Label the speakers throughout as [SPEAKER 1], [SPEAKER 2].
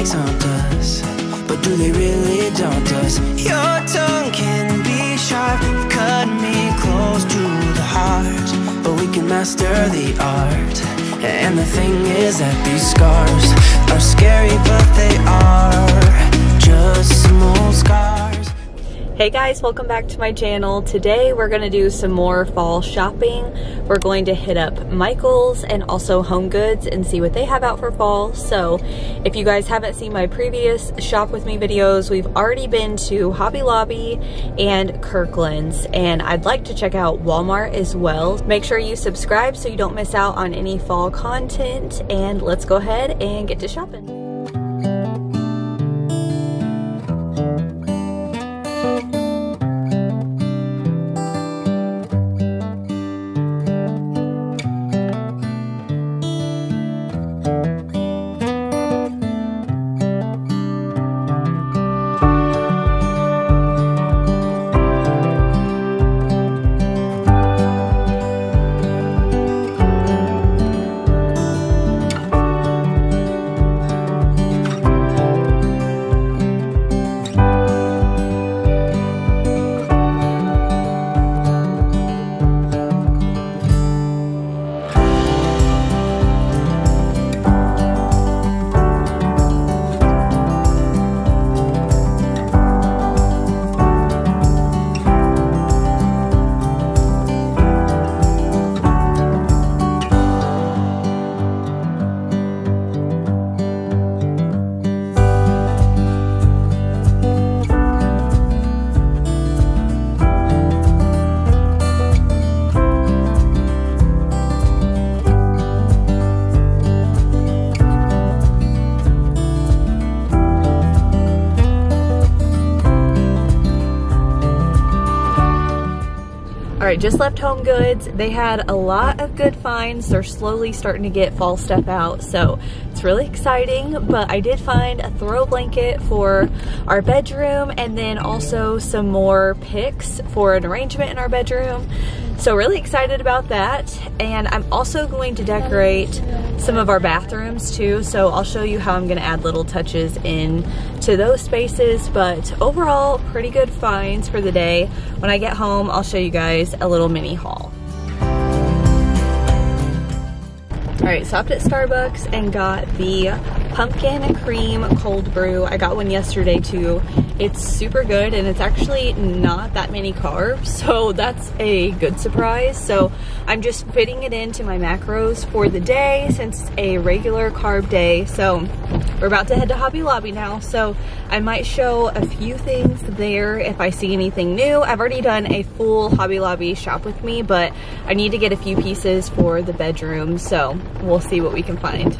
[SPEAKER 1] mistakes haunt us, but do they really daunt us? Your tongue can be sharp, cut me close to the heart, but we can master the art. And the thing is that these scars are scary, but they are just small scars.
[SPEAKER 2] Hey guys, welcome back to my channel. Today we're gonna do some more fall shopping. We're going to hit up Michael's and also Home Goods and see what they have out for fall. So if you guys haven't seen my previous shop with me videos, we've already been to Hobby Lobby and Kirkland's and I'd like to check out Walmart as well. Make sure you subscribe so you don't miss out on any fall content and let's go ahead and get to shopping. Right, just left Home Goods. They had a lot of good finds. They're slowly starting to get fall stuff out, so it's really exciting. But I did find a throw blanket for our bedroom and then also some more picks for an arrangement in our bedroom. So really excited about that. And I'm also going to decorate some of our bathrooms too. So I'll show you how I'm gonna add little touches in to those spaces. But overall, pretty good finds for the day. When I get home, I'll show you guys a little mini haul. All right, stopped at Starbucks and got the pumpkin cream cold brew. I got one yesterday too. It's super good and it's actually not that many carbs, so that's a good surprise. So I'm just fitting it into my macros for the day since it's a regular carb day. So we're about to head to Hobby Lobby now, so I might show a few things there if I see anything new. I've already done a full Hobby Lobby shop with me, but I need to get a few pieces for the bedroom, so we'll see what we can find.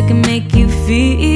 [SPEAKER 3] that can make you feel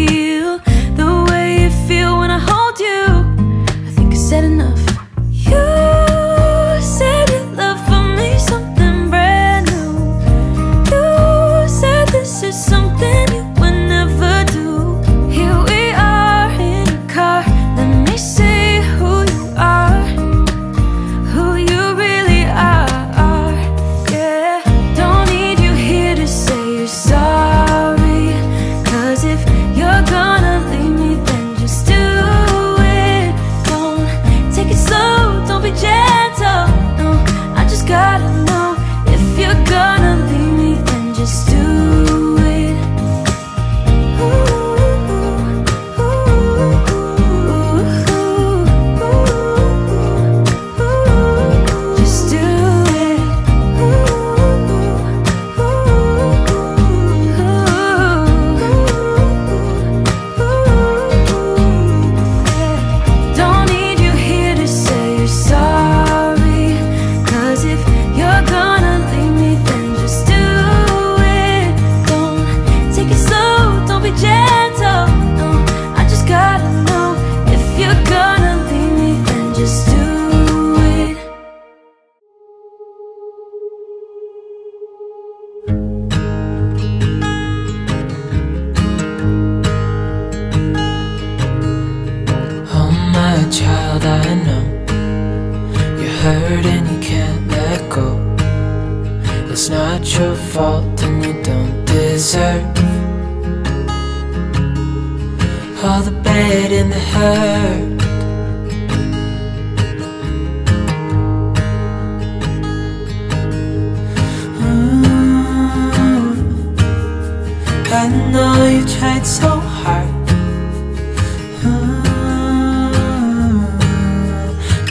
[SPEAKER 3] don't
[SPEAKER 4] deserve all the bad and the hurt. Mm. I know you tried so hard. Mm.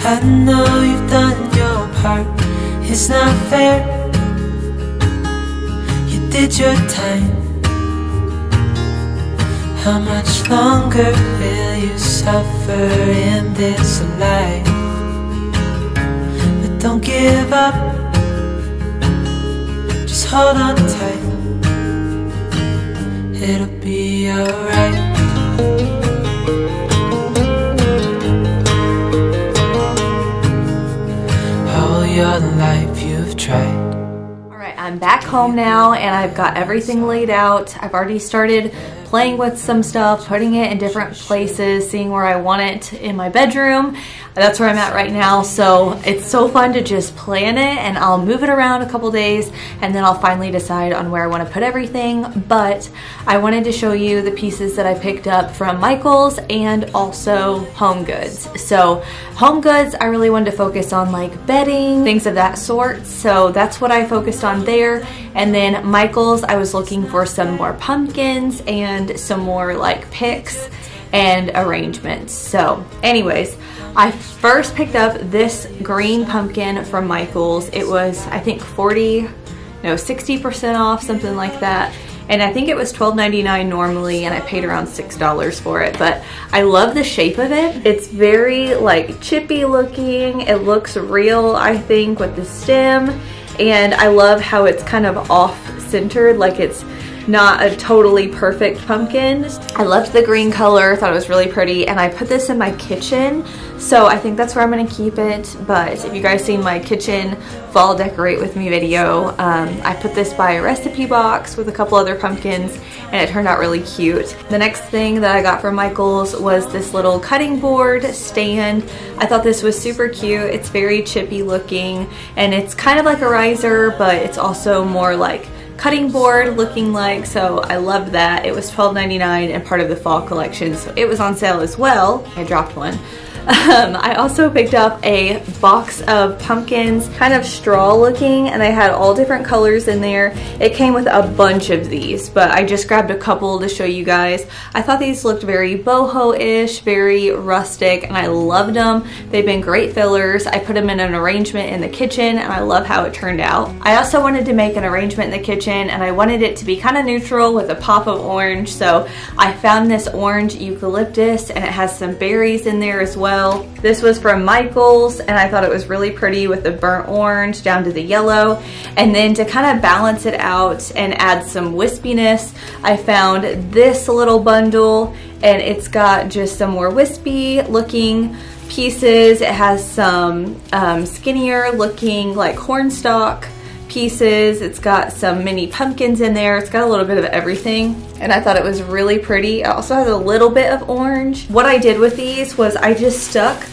[SPEAKER 4] I know you've done your part. It's not fair. Did your time. How much longer will you suffer in this life? But don't give up. Just hold on tight. It'll be alright. All your life you've tried.
[SPEAKER 2] I'm back home now and I've got everything laid out. I've already started playing with some stuff, putting it in different places, seeing where I want it in my bedroom. That's where I'm at right now. So it's so fun to just plan it and I'll move it around a couple days and then I'll finally decide on where I want to put everything. But I wanted to show you the pieces that I picked up from Michaels and also Home Goods. So Home Goods, I really wanted to focus on like bedding, things of that sort. So that's what I focused on there. And then Michaels, I was looking for some more pumpkins and some more like picks and arrangements. So anyways, I first picked up this green pumpkin from Michaels. It was, I think 40, no, 60% off, something like that. And I think it was $12.99 normally and I paid around $6 for it. But I love the shape of it. It's very like chippy looking. It looks real, I think, with the stem. And I love how it's kind of off centered, like it's not a totally perfect pumpkin. I loved the green color, thought it was really pretty, and I put this in my kitchen, so I think that's where I'm gonna keep it, but if you guys seen my kitchen fall decorate with me video, um, I put this by a recipe box with a couple other pumpkins, and it turned out really cute. The next thing that I got from Michaels was this little cutting board stand. I thought this was super cute. It's very chippy looking, and it's kind of like a riser, but it's also more like cutting board looking like so I loved that. It was $12.99 and part of the fall collection so it was on sale as well. I dropped one um, I also picked up a box of pumpkins, kind of straw looking, and they had all different colors in there. It came with a bunch of these, but I just grabbed a couple to show you guys. I thought these looked very boho-ish, very rustic, and I loved them. They've been great fillers. I put them in an arrangement in the kitchen, and I love how it turned out. I also wanted to make an arrangement in the kitchen, and I wanted it to be kind of neutral with a pop of orange, so I found this orange eucalyptus, and it has some berries in there as well well. This was from Michaels and I thought it was really pretty with the burnt orange down to the yellow. And then to kind of balance it out and add some wispiness, I found this little bundle and it's got just some more wispy looking pieces. It has some um, skinnier looking like cornstalk pieces. It's got some mini pumpkins in there. It's got a little bit of everything. And I thought it was really pretty. It also has a little bit of orange. What I did with these was I just stuck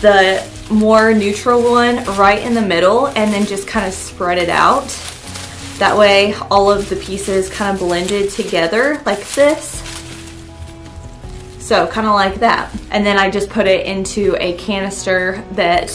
[SPEAKER 2] the more neutral one right in the middle and then just kind of spread it out. That way all of the pieces kind of blended together like this. So kind of like that. And then I just put it into a canister that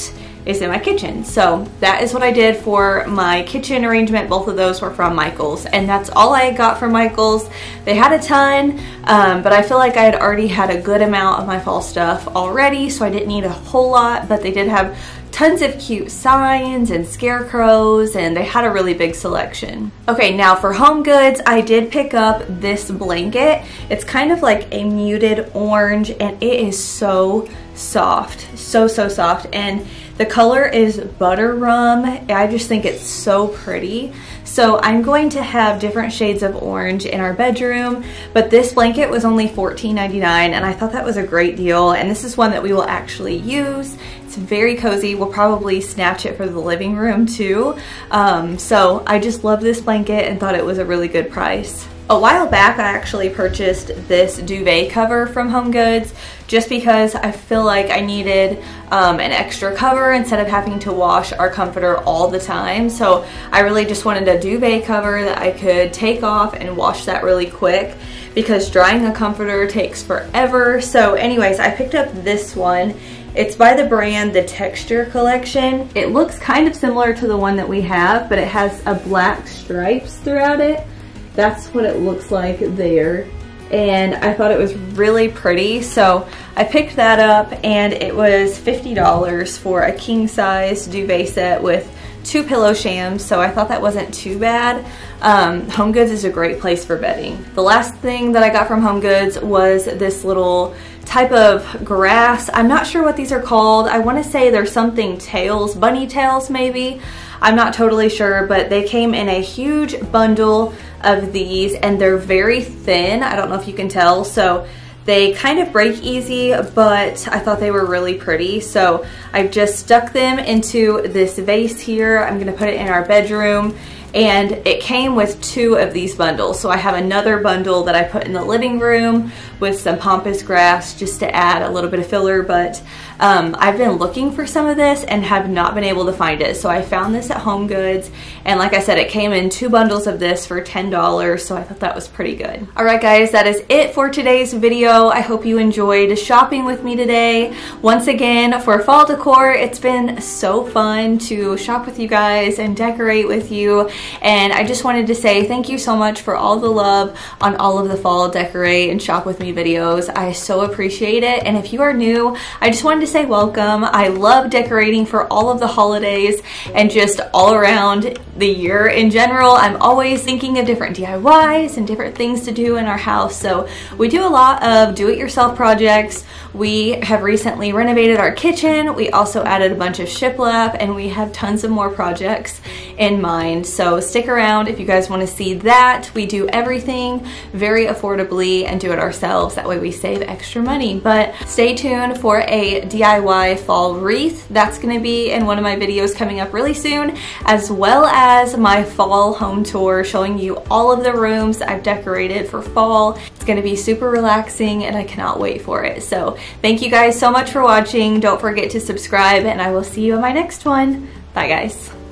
[SPEAKER 2] is in my kitchen. So that is what I did for my kitchen arrangement. Both of those were from Michaels and that's all I got from Michaels. They had a ton, um, but I feel like I had already had a good amount of my fall stuff already, so I didn't need a whole lot, but they did have tons of cute signs and scarecrows and they had a really big selection. Okay, now for home goods, I did pick up this blanket. It's kind of like a muted orange and it is so soft, so, so soft. And the color is butter rum. I just think it's so pretty. So I'm going to have different shades of orange in our bedroom, but this blanket was only $14.99 and I thought that was a great deal. And this is one that we will actually use. It's very cozy. We'll probably snatch it for the living room too. Um, so I just love this blanket and thought it was a really good price. A while back, I actually purchased this duvet cover from Home Goods just because I feel like I needed um, an extra cover instead of having to wash our comforter all the time. So I really just wanted a duvet cover that I could take off and wash that really quick because drying a comforter takes forever. So anyways, I picked up this one. It's by the brand The Texture Collection. It looks kind of similar to the one that we have, but it has a black stripes throughout it. That's what it looks like there. And I thought it was really pretty, so I picked that up and it was $50 for a king size duvet set with two pillow shams, so I thought that wasn't too bad. Um, Home Goods is a great place for bedding. The last thing that I got from Home Goods was this little type of grass. I'm not sure what these are called. I want to say there's something tails, bunny tails maybe. I'm not totally sure, but they came in a huge bundle of these and they're very thin. I don't know if you can tell. So they kind of break easy, but I thought they were really pretty. So I've just stuck them into this vase here. I'm gonna put it in our bedroom and it came with two of these bundles. So I have another bundle that I put in the living room with some pampas grass just to add a little bit of filler, but um, I've been looking for some of this and have not been able to find it. So I found this at Home Goods, and like I said, it came in two bundles of this for $10, so I thought that was pretty good. All right, guys, that is it for today's video. I hope you enjoyed shopping with me today. Once again, for fall decor, it's been so fun to shop with you guys and decorate with you and I just wanted to say thank you so much for all the love on all of the fall decorate and shop with me videos. I so appreciate it. And if you are new, I just wanted to say welcome. I love decorating for all of the holidays and just all around the year in general. I'm always thinking of different DIYs and different things to do in our house. So we do a lot of do-it-yourself projects. We have recently renovated our kitchen. We also added a bunch of shiplap and we have tons of more projects in mind. So stick around if you guys want to see that. We do everything very affordably and do it ourselves. That way we save extra money. But stay tuned for a DIY fall wreath. That's going to be in one of my videos coming up really soon, as well as my fall home tour showing you all of the rooms I've decorated for fall. It's going to be super relaxing and I cannot wait for it. So thank you guys so much for watching. Don't forget to subscribe and I will see you in my next one. Bye guys.